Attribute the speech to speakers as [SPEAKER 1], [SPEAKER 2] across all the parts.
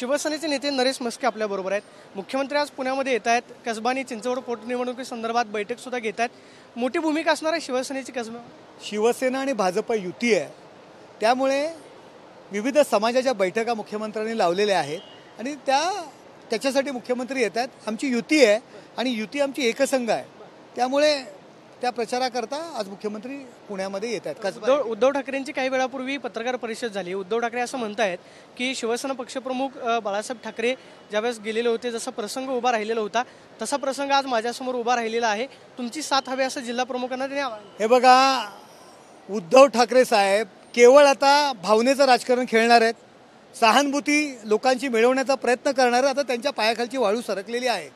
[SPEAKER 1] शिवसेनेचे नेते नरेश मस्के आपल्याबरोबर आहेत. मुख्यमंत्री आज पुण्यामध्ये येत आहेत. कसबा आणि चिंचवड पोटनिवडणुकीसंदर्भात बैठक सुद्धा घेत आहेत. मोठी भूमिका असणार आहे शिवसेनेची कसबा.
[SPEAKER 2] शिवसेना आणि भाजप युती आहे. त्यामुळे विविध समाजाच्या बैठका मुख्यमंत्र्यांनी लावलेल्या आहेत आणि त्या त्याच्यासाठी मुख्यमंत्री येत आहेत. आमची युती आहे आणि युती आमची एकसंघ आहे. त्यामुळे त्या प्रचाराकरता आज मुख्यमंत्री पुण्यामध्ये येत आहेत.
[SPEAKER 1] उद्धव उद्धव ठाकरेंची काही वेळापूर्वी पत्रकार परिषद झाली. उद्धव ठाकरे असं म्हणतायत की शिवसेना पक्षप्रमुख बाळासाहेब ठाकरे ज्यावेळेस गेलेले होते जसा प्रसंग उभा राहिलेला होता तसा प्रसंग आज माझ्यासमोर उभा राहिलेला आहे. तुमची साथ हवी असं जिल्हा प्रमुखांना त्यांनी.
[SPEAKER 2] हे बघा उद्धव ठाकरे साहेब केवळ आता भावनेचं राजकारण खेळणार आहेत. सहानुभूती लोकांची मिळवण्याचा प्रयत्न करणार आता त्यांच्या पायाखालची वाळू सरकलेली आहे.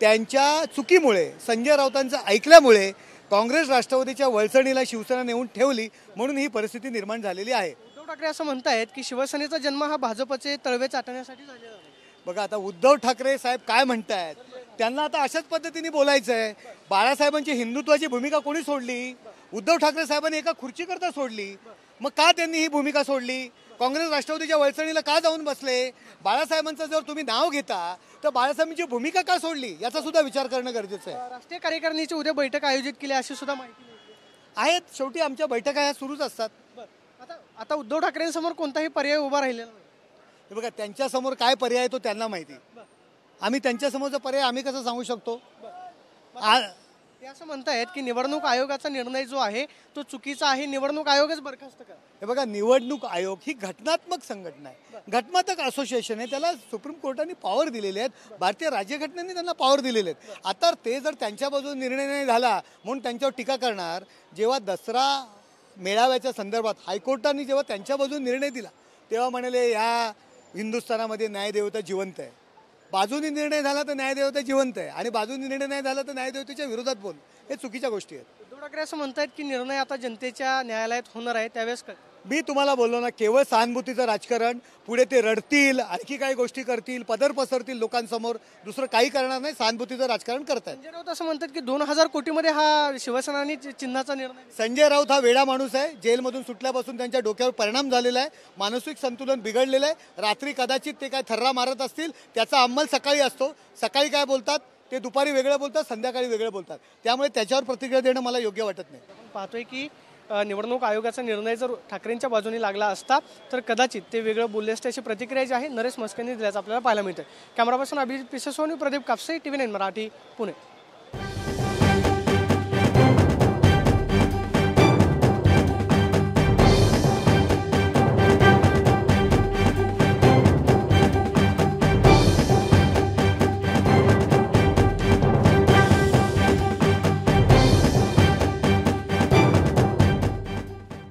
[SPEAKER 2] त्यांच्या चुकीमुळे संजय राऊतांचं ऐकल्यामुळे काँग्रेस राष्ट्रवादीच्या वळचणीला शिवसेना नेऊन ठेवली म्हणून ही परिस्थिती निर्माण झालेली आहे.
[SPEAKER 1] उद्धव ठाकरे असं म्हणतायत की शिवसेनेचा जन्म हा भाजपचे तळवे चाटण्यासाठी झालेला आहे.
[SPEAKER 2] बघा आता उद्धव ठाकरे साहेब काय म्हणतायत? त्यांना आता अशाच पद्धतीने बोलायचं आहे बाळासाहेबांची हिंदुत्वाची भूमिका कोणी सोडली? उद्धव ठाकरे साहेबांनी एका खुर्चीकरता सोडली. मग का त्यांनी ही भूमिका सोडली? काँग्रेस राष्ट्रवादीच्या वळचणीला का जाऊन बसले? बाळासाहेबांचं जर तुम्ही नाव घेता तर बाळासाहेबांची भूमिका का सोडली? याचा सुद्धा विचार करणं गरजेचं आहे.
[SPEAKER 1] राष्ट्रीय कार्यकारिणीची उद्या बैठक आयोजित केली अशी सुद्धा माहिती.
[SPEAKER 2] आहेत. शेवटी आमच्या बैठका ह्या सुरूच असतात.
[SPEAKER 1] आता आता उद्धव ठाकरेंसमोर कोणताही पर्याय उभा राहिलेला नाही.
[SPEAKER 2] हे बघा त्यांच्यासमोर काय पर्याय आहे तो त्यांना माहिती. आम्ही त्यांच्यासमोरचा पर्याय आम्ही कसं सांगू शकतो? आ-
[SPEAKER 1] ते असं म्हणतायत की निवडणूक आयोगाचा निर्णय जो आहे तो चुकीचा आहे. निवडणूक आयोगच बरखास्त करा.
[SPEAKER 2] हे बघा निवडणूक आयोग ही घटनात्मक संघटना आहे. घटनात्मक असोसिएशन आहे. त्याला सुप्रीम कोर्टाने पॉवर दिलेले आहेत. भारतीय राज्यघटनेने त्यांना पॉवर दिलेले आहेत. आता ते जर त्यांच्या बाजूने निर्णय नाही झाला म्हणून त्यांच्यावर टीका करणार जेव्हा दसरा मेळाव्याच्या संदर्भात हायकोर्टाने जेव्हा त्यांच्या बाजूने निर्णय दिला तेव्हा म्हणाले या हिंदुस्थानामध्ये न्यायदेवता जिवंत आहे बाजूनी निर्णय झाला तर न्यायदेवता जिवंत आहे. आणि बाजूनी निर्णय नाही झाला तर न्यायदेवतेच्या विरोधात बोल. हे चुकीच्या गोष्टी आहेत.
[SPEAKER 1] उद्धव ठाकरे असं म्हणतात की निर्णय आता जनतेच्या न्यायालयात होणार आहे. त्यावेळेस
[SPEAKER 2] मी तुम्हाला बोललो ना केवळ सहानुभूतीचं राजकारण पुढे ते रडतील आणखी काही गोष्टी करतील पदर पसरतील लोकांसमोर दुसरं काही करणार नाही सहानुभूतीचं राजकारण करतायत.
[SPEAKER 1] संजय राऊत असं म्हणतात की दोन हजार कोटीमध्ये हा शिवसेना आणि चिन्हाचा निर्णय
[SPEAKER 2] संजय राऊत हा वेडा माणूस आहे जेलमधून सुटल्यापासून त्यांच्या डोक्यावर परिणाम झालेला आहे मानसिक संतुलन बिघडलेलं आहे रात्री कदाचित ते काय थर्रा मारत असतील त्याचा अंमल सकाळी असतो. सकाळी काय बोलतात? ते दुपारी वेगळं बोलतात संध्याकाळी वेगळं बोलतात. त्यामुळे त्याच्यावर प्रतिक्रिया देणं मला योग्य वाटत नाही.
[SPEAKER 1] पाहतोय की निवडणूक आयोगाचा निर्णय जर ठाकरेंच्या बाजूने लागला असता तर कदाचित ते वेगळं बोलले असते अशी प्रतिक्रिया जी आहे नरेश मस्केंनी दिल्याचं आपल्याला पाहायला मिळतं camera person Abhijit पिसेसोनी Pradeep Kapse T V nine Marathi Pune.